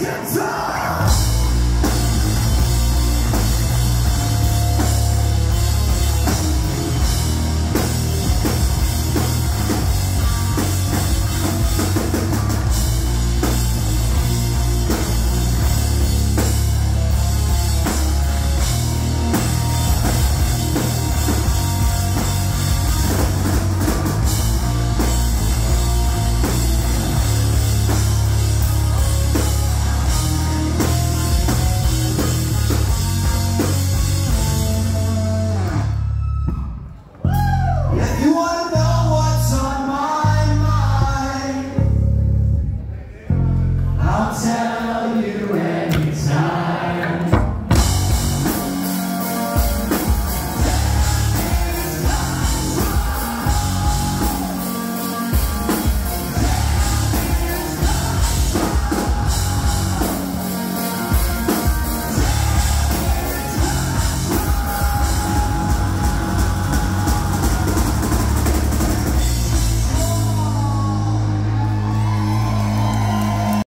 Schitter!